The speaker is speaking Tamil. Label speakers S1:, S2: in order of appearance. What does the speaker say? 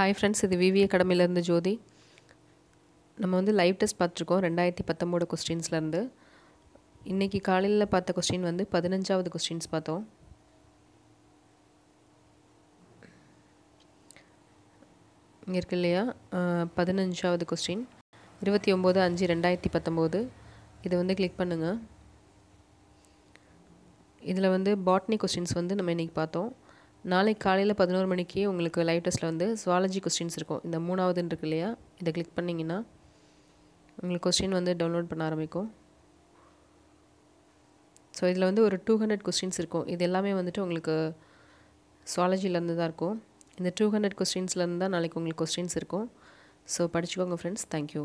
S1: ஹாய் ஃப்ரெண்ட்ஸ் இது விவி அகாடமிலேருந்து ஜோதி. நம்ம வந்து லைவ் டெஸ்ட் பார்த்துருக்கோம் ரெண்டாயிரத்தி பத்தொம்போது கொஸ்டின்ஸ்லேருந்து இன்றைக்கி காலையில் பார்த்த கொஸ்டின் வந்து பதினஞ்சாவது கொஸ்டின்ஸ் பார்த்தோம். இங்கே இருக்கு இல்லையா? பதினஞ்சாவது கொஸ்டின் இருபத்தி ஒம்பது அஞ்சு ரெண்டாயிரத்தி பத்தொம்போது. இதை வந்து கிளிக் பண்ணுங்கள் இதில் வந்து பாட்னி கொஸ்டின்ஸ் வந்து நம்ம இன்றைக்கி பார்த்தோம். நாளைக்கு காலையில் பதினோரு மணிக்கு உங்களுக்கு லைவ் டெஸ்ட்டில் வந்து சுவாலஜி கொஸ்டின்ஸ் இருக்கும். இந்த மூணாவதுன்னு இருக்கு இல்லையா? இதை கிளிக் பண்ணிங்கன்னா உங்களுக்கு கொஸ்டின் வந்து டவுன்லோட் பண்ண ஆரம்பிக்கும். ஸோ இதில் வந்து ஒரு டூ ஹண்ட்ரட் கொஸ்டின்ஸ் இருக்கும். இது எல்லாமே வந்துட்டு உங்களுக்கு சுவாலஜிலேருந்து தான் இருக்கும். இந்த டூ ஹண்ட்ரட் கொஸ்டின்ஸ்லேருந்து தான் நாளைக்கு உங்களுக்கு கொஸ்டின்ஸ் இருக்கும். ஸோ படிச்சுக்கோங்க ஃப்ரெண்ட்ஸ் தேங்க்யூ